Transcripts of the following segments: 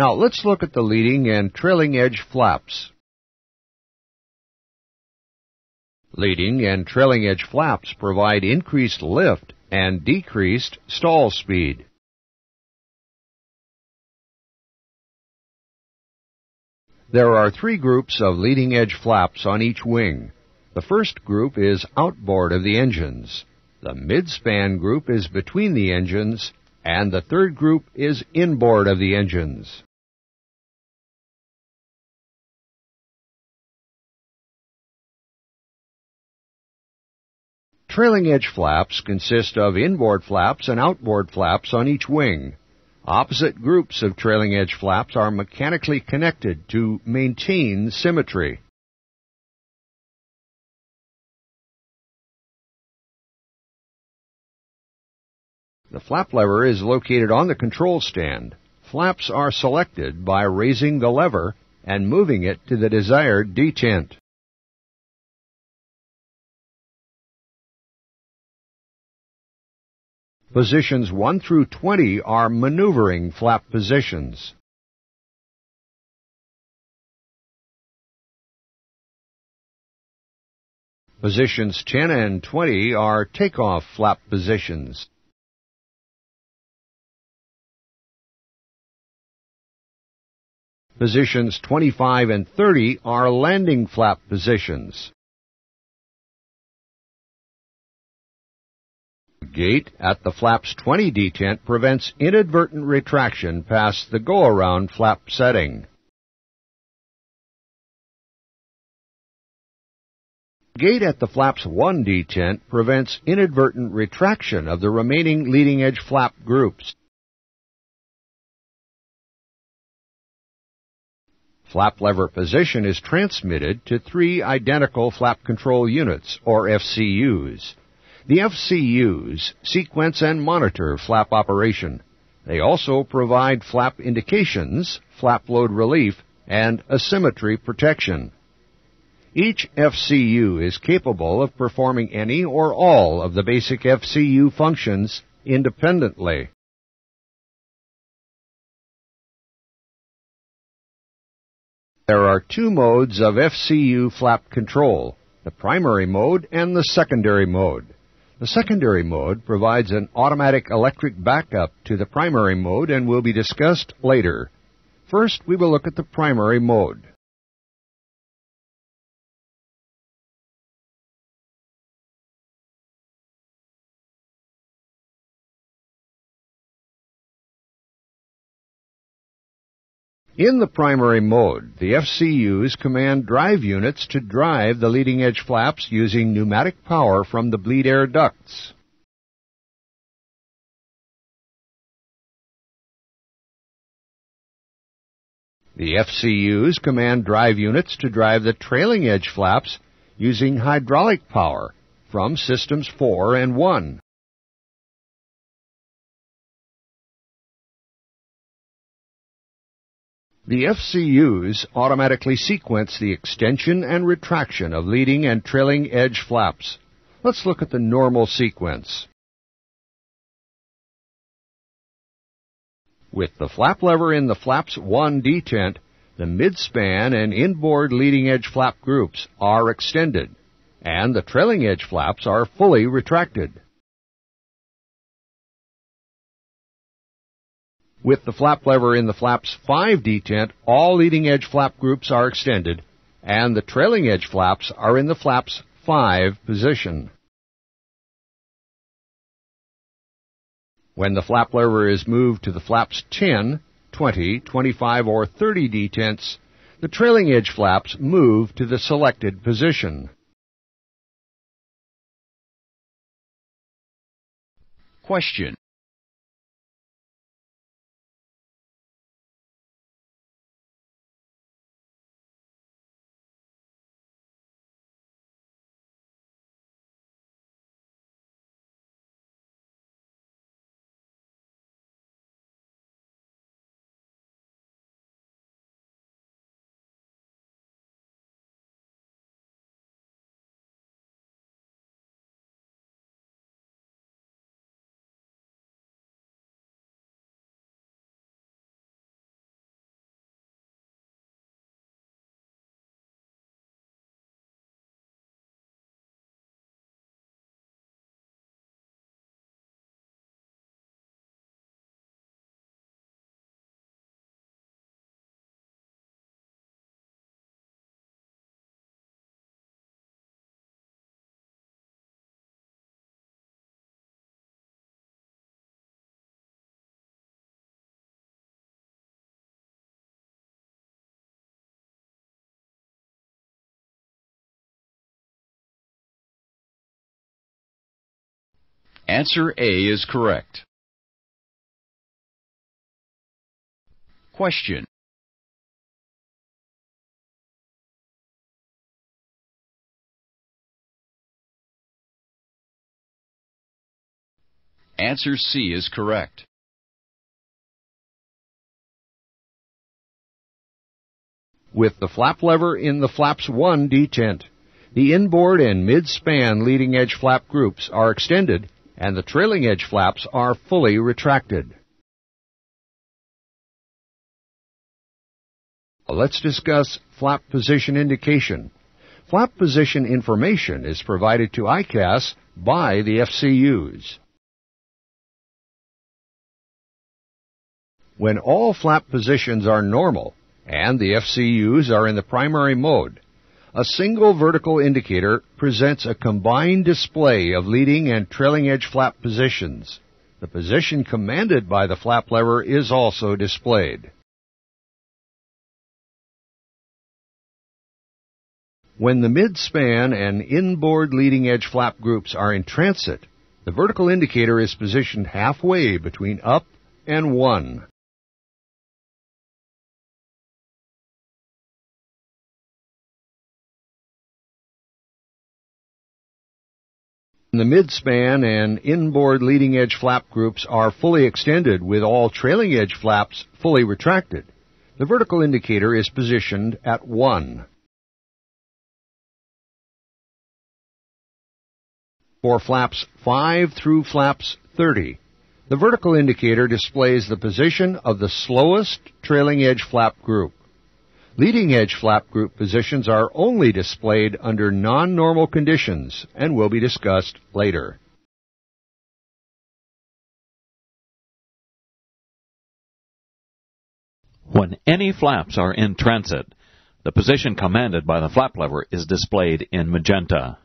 Now let's look at the leading and trailing edge flaps. Leading and trailing edge flaps provide increased lift and decreased stall speed. There are three groups of leading edge flaps on each wing. The first group is outboard of the engines. The mid-span group is between the engines, and the third group is inboard of the engines. Trailing edge flaps consist of inboard flaps and outboard flaps on each wing. Opposite groups of trailing edge flaps are mechanically connected to maintain symmetry. The flap lever is located on the control stand. Flaps are selected by raising the lever and moving it to the desired detent. Positions 1 through 20 are maneuvering flap positions. Positions 10 and 20 are takeoff flap positions. Positions 25 and 30 are landing flap positions. Gate at the flap's 20 detent prevents inadvertent retraction past the go-around flap setting. Gate at the flap's 1 detent prevents inadvertent retraction of the remaining leading edge flap groups. Flap lever position is transmitted to three identical flap control units, or FCUs. The FCUs sequence and monitor flap operation. They also provide flap indications, flap load relief, and asymmetry protection. Each FCU is capable of performing any or all of the basic FCU functions independently. There are two modes of FCU flap control, the primary mode and the secondary mode. The secondary mode provides an automatic electric backup to the primary mode and will be discussed later. First, we will look at the primary mode. In the primary mode, the FCUs command drive units to drive the leading edge flaps using pneumatic power from the bleed air ducts. The FCUs command drive units to drive the trailing edge flaps using hydraulic power from systems 4 and 1. The FCUs automatically sequence the extension and retraction of leading and trailing edge flaps. Let's look at the normal sequence. With the flap lever in the flaps 1 detent, the midspan and inboard leading edge flap groups are extended, and the trailing edge flaps are fully retracted. With the flap lever in the flaps 5 detent, all leading edge flap groups are extended, and the trailing edge flaps are in the flaps 5 position. When the flap lever is moved to the flaps 10, 20, 25, or 30 detents, the trailing edge flaps move to the selected position. Question Answer A is correct. Question. Answer C is correct. With the flap lever in the flaps 1 detent, the inboard and mid-span leading edge flap groups are extended and the trailing edge flaps are fully retracted. Let's discuss flap position indication. Flap position information is provided to EICAS by the FCUs. When all flap positions are normal and the FCUs are in the primary mode, a single vertical indicator presents a combined display of leading and trailing edge flap positions. The position commanded by the flap lever is also displayed. When the mid-span and inboard leading edge flap groups are in transit, the vertical indicator is positioned halfway between up and 1. The midspan and inboard leading edge flap groups are fully extended with all trailing edge flaps fully retracted. The vertical indicator is positioned at 1. For flaps 5 through flaps 30, the vertical indicator displays the position of the slowest trailing edge flap group. Leading edge flap group positions are only displayed under non-normal conditions and will be discussed later. When any flaps are in transit, the position commanded by the flap lever is displayed in magenta.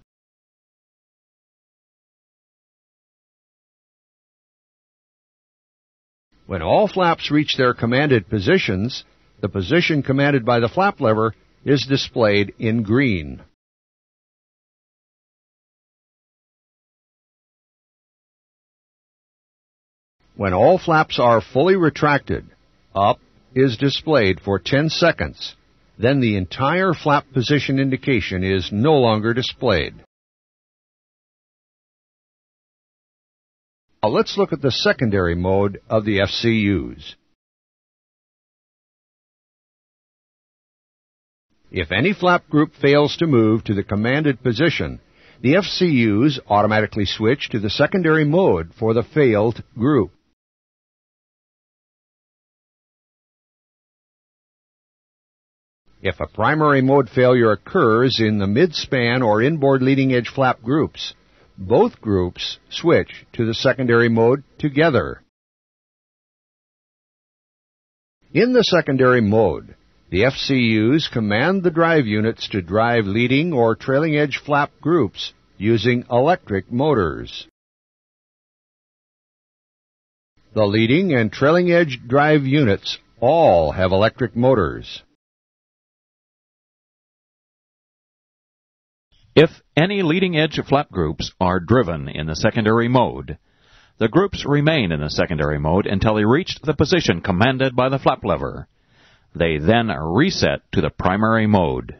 When all flaps reach their commanded positions, the position commanded by the flap lever is displayed in green. When all flaps are fully retracted, up is displayed for 10 seconds. Then the entire flap position indication is no longer displayed. Now let's look at the secondary mode of the FCUs. If any flap group fails to move to the commanded position, the FCUs automatically switch to the secondary mode for the failed group. If a primary mode failure occurs in the midspan or inboard leading edge flap groups, both groups switch to the secondary mode together. In the secondary mode, the FCUs command the drive units to drive leading or trailing edge flap groups using electric motors. The leading and trailing edge drive units all have electric motors. If any leading edge flap groups are driven in the secondary mode, the groups remain in the secondary mode until they reach the position commanded by the flap lever. They then reset to the primary mode.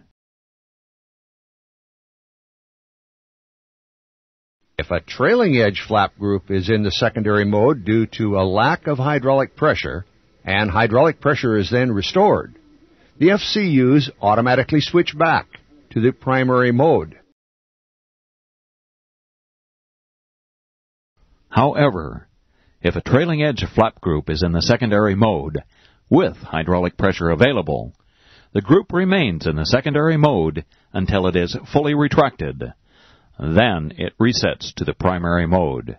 If a trailing edge flap group is in the secondary mode due to a lack of hydraulic pressure, and hydraulic pressure is then restored, the FCUs automatically switch back to the primary mode. However, if a trailing edge flap group is in the secondary mode with hydraulic pressure available, the group remains in the secondary mode until it is fully retracted. Then it resets to the primary mode.